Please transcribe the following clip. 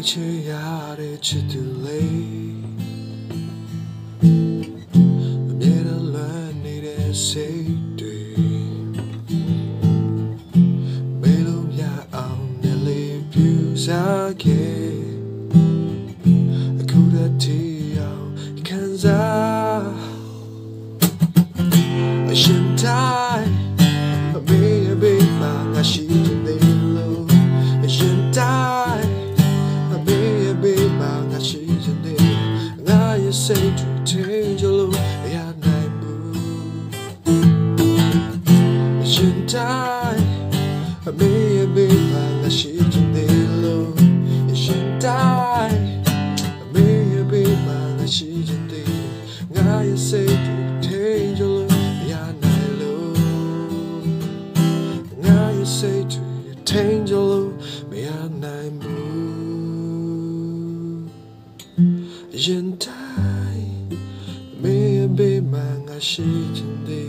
Встречали читали Мирален и десети Белум я амнели пюзаге Куда ти яу канза Шентай Michelangelo jak najbóg Świętaj, myje bywa na siedzim dylu Świętaj, myje bywa na siedzim dylu Nga jesteś Michelangelo jak najlóg Nga jesteś Michelangelo jak najbóg Gente 时间对